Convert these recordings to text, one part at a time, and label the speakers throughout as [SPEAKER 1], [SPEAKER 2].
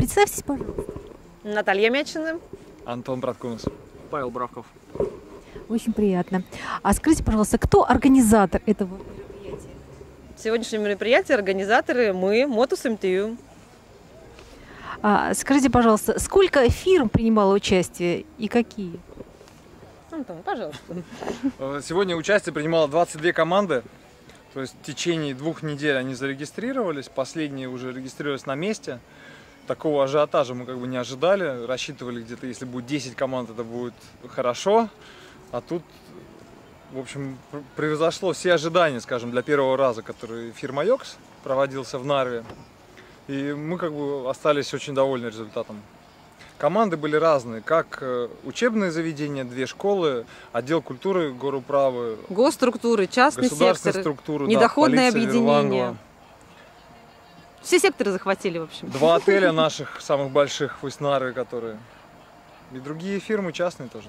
[SPEAKER 1] Представьтесь, пожалуйста.
[SPEAKER 2] Наталья Мячина.
[SPEAKER 3] Антон Праткунас.
[SPEAKER 4] Павел Бравков.
[SPEAKER 1] Очень приятно. А скажите, пожалуйста, кто организатор этого мероприятия?
[SPEAKER 2] Сегодняшнее мероприятие организаторы мы, Мотус МТЮ.
[SPEAKER 1] А, скажите, пожалуйста, сколько фирм принимало участие и какие?
[SPEAKER 2] Антон, пожалуйста.
[SPEAKER 3] Э, Сегодня участие принимало 22 команды. То есть в течение двух недель они зарегистрировались. Последние уже регистрировались на месте. Такого ажиотажа мы как бы не ожидали. Рассчитывали где-то, если будет 10 команд, это будет хорошо. А тут, в общем, пр- превзошло все ожидания, скажем, для первого раза, который фирма Йокс проводился в Нарве. И мы как бы остались очень довольны результатом. Команды были разные, как э, учебные заведения, две школы, отдел культуры горуправы,
[SPEAKER 2] Госструктуры, частный
[SPEAKER 3] государственные
[SPEAKER 2] сектор,
[SPEAKER 3] структуры, да,
[SPEAKER 2] недоходное
[SPEAKER 3] полиция
[SPEAKER 2] объединение.
[SPEAKER 3] Ерлангова.
[SPEAKER 2] Все секторы захватили, в общем.
[SPEAKER 3] Два отеля наших самых больших в Иснары, которые и другие фирмы частные тоже.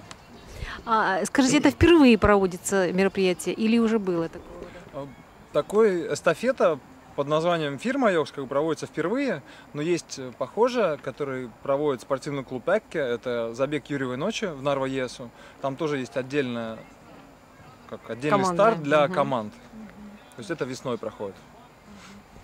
[SPEAKER 1] А, скажите, это впервые проводится мероприятие или уже было такое?
[SPEAKER 3] Такой эстафета под названием «Фирма Йокс» как бы проводится впервые, но есть э, похожая, который проводит спортивный клуб «Экке», это забег Юрьевой ночи в Нарва-Есу. Там тоже есть отдельная, как отдельный
[SPEAKER 2] Команда.
[SPEAKER 3] старт для
[SPEAKER 2] Мгм.
[SPEAKER 3] команд. То есть это весной проходит.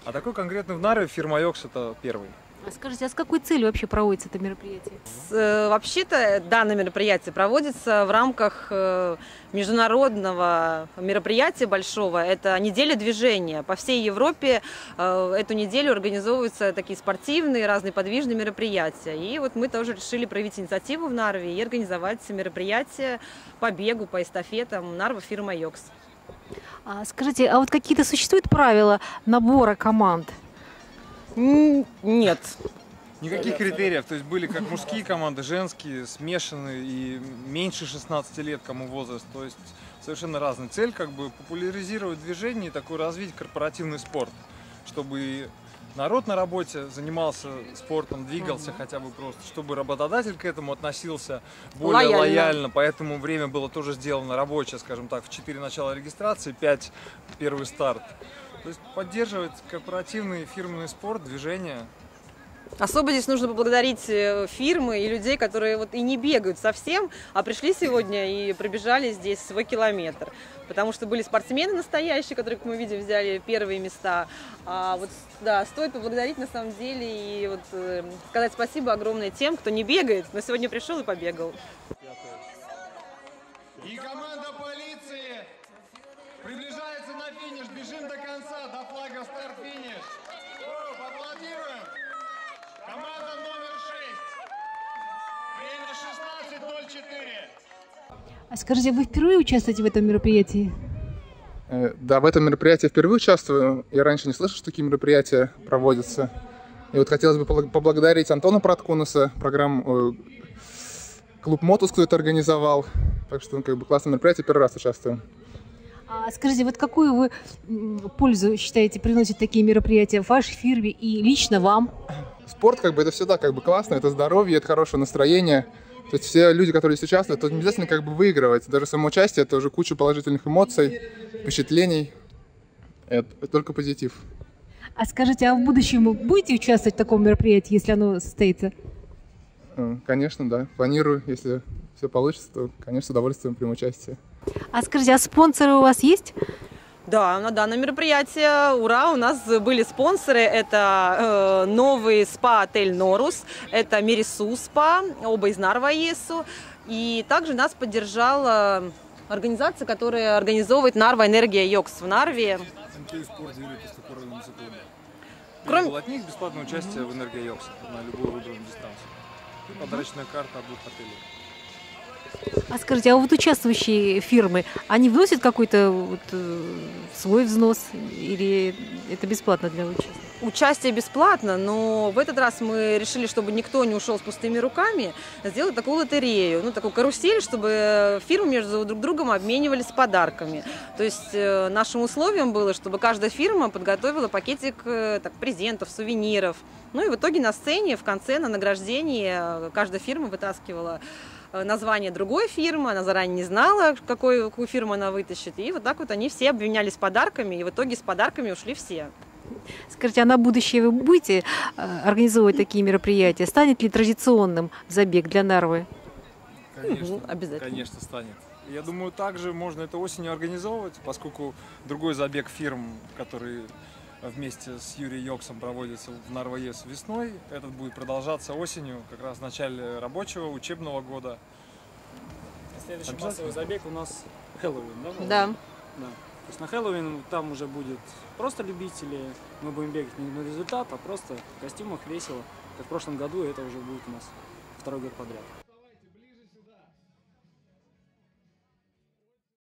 [SPEAKER 3] А такой конкретный в Нарве «Фирма Йокс» это первый.
[SPEAKER 1] А скажите, а с какой целью вообще проводится это мероприятие?
[SPEAKER 2] С- э, Вообще-то данное мероприятие проводится в рамках э, международного мероприятия большого. Это неделя движения. По всей Европе э, эту неделю организовываются такие спортивные, разные подвижные мероприятия. И вот мы тоже решили проявить инициативу в Нарве и организовать мероприятие по бегу, по эстафетам Нарва фирма Йокс.
[SPEAKER 1] А, скажите, а вот какие-то существуют правила набора команд?
[SPEAKER 2] Нет,
[SPEAKER 3] Никаких критериев, то есть были как мужские команды, женские, смешанные и меньше 16 лет кому возраст, то есть совершенно разная цель, как бы популяризировать движение и такой развить корпоративный спорт, чтобы народ на работе занимался спортом, двигался хотя бы просто, чтобы работодатель к этому относился более
[SPEAKER 2] Лояльно.
[SPEAKER 3] лояльно, поэтому время было тоже сделано рабочее, скажем так, в 4 начала регистрации, 5 первый старт. То есть поддерживать корпоративный фирменный спорт, движение,
[SPEAKER 2] Особо здесь нужно поблагодарить э, фирмы и людей, которые вот и не бегают совсем, а пришли сегодня и пробежали здесь свой километр. Потому что были спортсмены настоящие, которые, как мы видим, взяли первые места. А вот, да, стоит поблагодарить на самом деле и вот э, сказать спасибо огромное тем, кто не бегает, но сегодня пришел и побегал.
[SPEAKER 5] И команда полиции приближается на финиш. Бежим до конца, до флага старт-финиш. О,
[SPEAKER 1] А скажите, вы впервые участвуете в этом мероприятии?
[SPEAKER 6] Э, Да, в этом мероприятии впервые участвую. Я раньше не слышал, что такие мероприятия проводятся. И вот хотелось бы побла- поблагодарить Антона Праткунаса, программу э, Клуб Мотус, кто это организовал. Так что, ну, как бы, классное мероприятие, первый раз участвую.
[SPEAKER 1] А скажите, вот какую вы пользу считаете приносят такие мероприятия в вашей фирме и лично вам?
[SPEAKER 6] Спорт, как бы, это всегда как бы классно, это здоровье, это хорошее настроение. То есть все люди, которые здесь участвуют, то не обязательно как бы выигрывать. Даже само участие это уже куча положительных эмоций, впечатлений. Это только позитив.
[SPEAKER 1] А скажите, а в будущем вы будете участвовать в таком мероприятии, если оно состоится?
[SPEAKER 6] Э, Конечно, да. Планирую, если все получится, то, конечно, с удовольствием приму участие.
[SPEAKER 1] А скажите, а спонсоры у вас есть?
[SPEAKER 2] Да, на данное мероприятие, ура, у нас были спонсоры. Это э, новый спа-отель «Норус», это «Мерису спа», оба из Нарва ЕСУ. И также нас поддержала организация, которая организовывает Нарва Энергия Йокс в Нарве. Кроме...
[SPEAKER 3] от них бесплатное участие в Энергия Йокс на любую выбранную дистанцию. И подарочная карта от двух отелей.
[SPEAKER 1] А скажите, а вот участвующие фирмы, они вносят какой-то вот, э, свой взнос или это бесплатно для участия?
[SPEAKER 2] Участие бесплатно, но в этот раз мы решили, чтобы никто не ушел с пустыми руками, сделать такую лотерею, ну, такую карусель, чтобы фирмы между друг другом обменивались подарками. То есть э, нашим условием было, чтобы каждая фирма подготовила пакетик э, так, презентов, сувениров. Ну и в итоге на сцене, в конце, на награждении каждая фирма вытаскивала название другой фирмы, она заранее не знала, какой, какую фирму она вытащит. И вот так вот они все обменялись подарками, и в итоге с подарками ушли все.
[SPEAKER 1] Скажите, а на будущее вы будете э, организовывать такие мероприятия? Станет ли традиционным забег для Нарвы?
[SPEAKER 3] Конечно,
[SPEAKER 2] Мгм, обязательно.
[SPEAKER 3] Конечно, станет. Я думаю, также можно это осенью организовывать, поскольку другой забег фирм, который вместе с Юрием Йоксом проводится в Нарвоес весной, этот будет продолжаться осенью, как раз в начале рабочего учебного года.
[SPEAKER 4] Следующий массовый забег у нас Хэллоуин, да?
[SPEAKER 1] Да.
[SPEAKER 4] Да. То есть на Хэллоуин там уже будет просто любители, мы будем бегать не на результат, а просто в костюмах весело. Как в прошлом году, это уже будет у нас второй год подряд.